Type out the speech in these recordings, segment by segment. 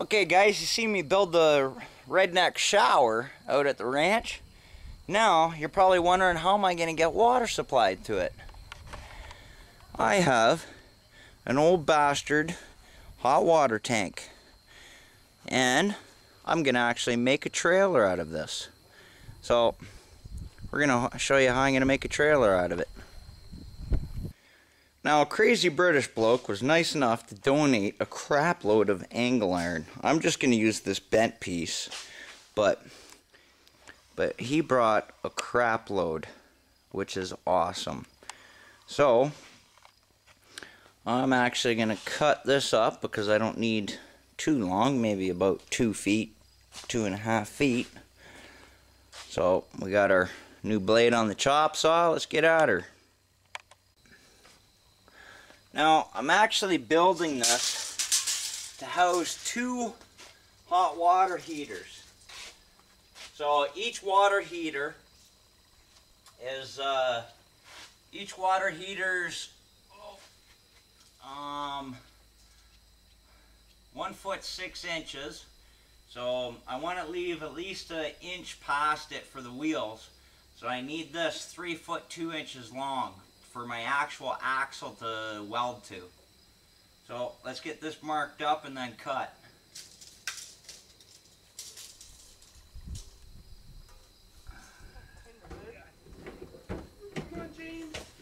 Okay guys, you see me build the redneck shower out at the ranch. Now, you're probably wondering how am I going to get water supplied to it? I have an old bastard hot water tank. And I'm going to actually make a trailer out of this. So, we're going to show you how I'm going to make a trailer out of it. Now, a crazy British bloke was nice enough to donate a crap load of angle iron. I'm just going to use this bent piece, but but he brought a crap load, which is awesome. So, I'm actually going to cut this up because I don't need too long, maybe about two feet, two and a half feet. So, we got our new blade on the chop saw. Let's get at her. Now, I'm actually building this to house two hot water heaters. So each water heater is, uh, each water heater's um, one foot six inches. So I want to leave at least an inch past it for the wheels. So I need this three foot two inches long for my actual axle to weld to. So let's get this marked up and then cut.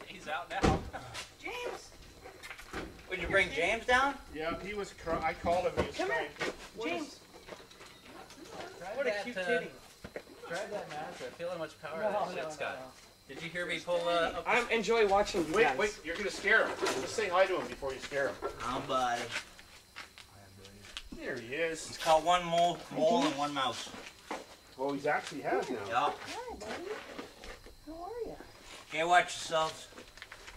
He's out now. James! Would you bring James down? Yeah, he was. Cr- I called him. He was Come trying. here, James. What a cute uh, kitty. Drive that Mazda. Feel how much power No, that no, shit's no, got. No. Did you hear me pull uh, up? I enjoy watching you Wait, guys. wait. You're gonna scare him. Just say hi to him before you scare him. Oh, buddy. There he is. It's called one mole, mole and one mouse. Well, he's actually has now. Yeah. Hi, buddy. How are you? Okay, watch yourselves.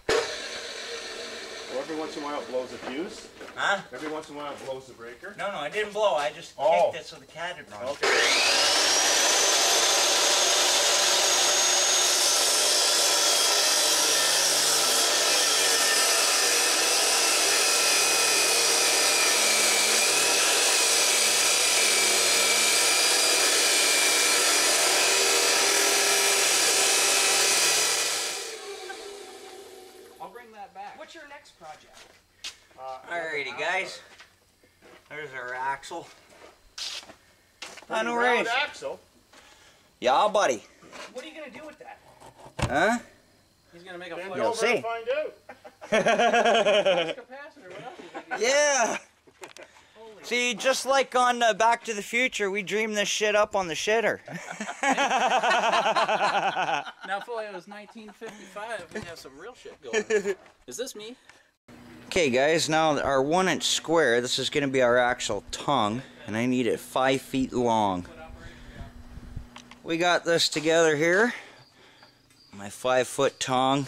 Well, every once in a while it blows a fuse. Huh? Every once in a while it blows the breaker. No, no, I didn't blow. I just Oh. kicked it so the cat had run. Okay. I'll bring that back. What's your next project? Uh, Alrighty, guys. There's our axle. pretty I know, round Ray. axle. Yeah, buddy. What are you gonna do with that? Huh? He's gonna make a Bend. You'll over see. and find out. capacitor. What else is it? yeah. See, just like on uh, Back to the Future, we dreamed this shit up on the shitter. Now, was 1955, we'd have some real shit going. Is this me? Okay guys, now our one inch square, this is going to be our actual tongue, and I need it five feet long. We got this together here, my five foot tongue,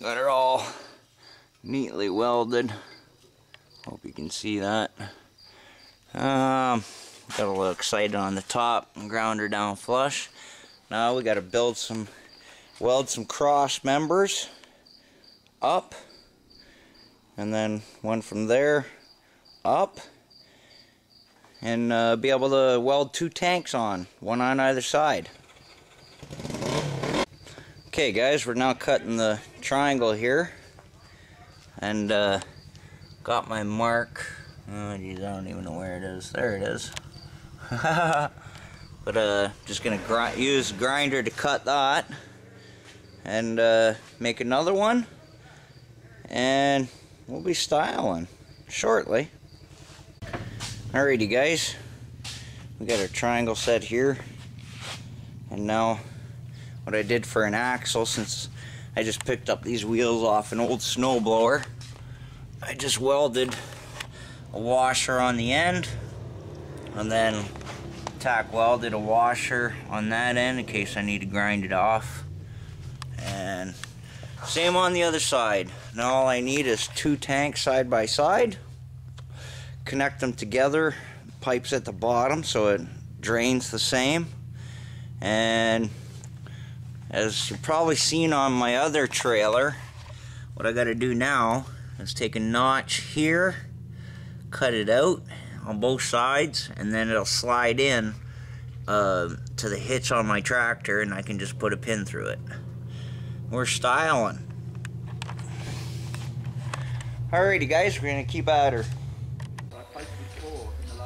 got it all neatly welded, hope you can see that. Um, got a little excited on the top and ground her down flush. Now we got to build some, weld some cross members up and then one from there up and uh, be able to weld two tanks on one on either side. Okay guys we're now cutting the triangle here and uh, got my mark. Oh geez I don't even know where it is. There it is. But uh just gonna gri use grinder to cut that and uh, make another one and we'll be styling shortly. Alrighty guys, we got our triangle set here. And now what I did for an axle since I just picked up these wheels off an old snowblower I just welded a washer on the end and then tack welded a washer on that end in case I need to grind it off same on the other side. Now all I need is two tanks side by side. Connect them together. Pipes at the bottom so it drains the same. And as you've probably seen on my other trailer, what I got to do now is take a notch here, cut it out on both sides, and then it'll slide in uh, to the hitch on my tractor, and I can just put a pin through it. We're styling. Alrighty, guys, we're gonna keep at her.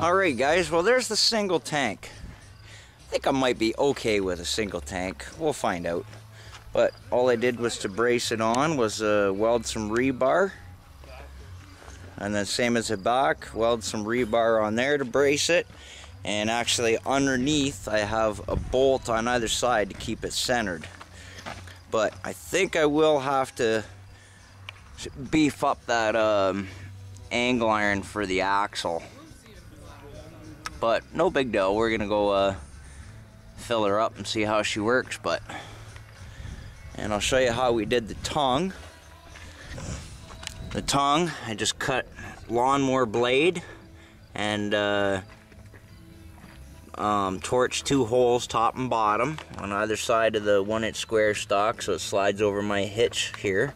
Alright, guys, well, there's the single tank. I think I might be okay with a single tank. We'll find out. But all I did was to brace it on was uh, weld some rebar. And then same as the back, weld some rebar on there to brace it. And actually underneath I have a bolt on either side to keep it centered. But I think I will have to beef up that um, angle iron for the axle. But no big deal, we're gonna go uh, fill her up and see how she works. But and I'll show you how we did the tongue. The tongue, I just cut lawnmower blade and uh, um, torch two holes top and bottom on either side of the one inch square stock so it slides over my hitch here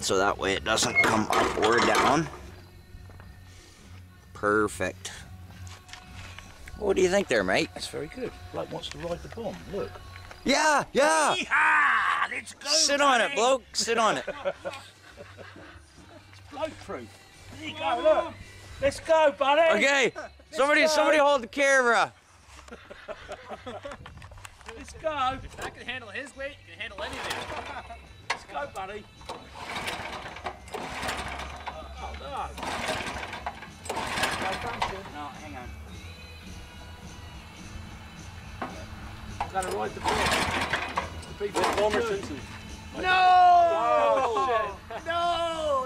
so that way it doesn't come up or down. Perfect. What do you think there, mate? That's very good. Bloke wants to ride the bomb. Look. Yeah, yeah. Yeehaw! Let's go, Sit on it, bloke. Sit on it. it's Bloke proof. There you go, look. Let's go, buddy. Okay. Somebody, go. somebody hold the camera. Let's go. If I can handle his weight, you can handle anything. Let's go, buddy. Oh, no. No, hang on. Gotta ride the bomb. The people bomber Simpson. No! Oh, no! No!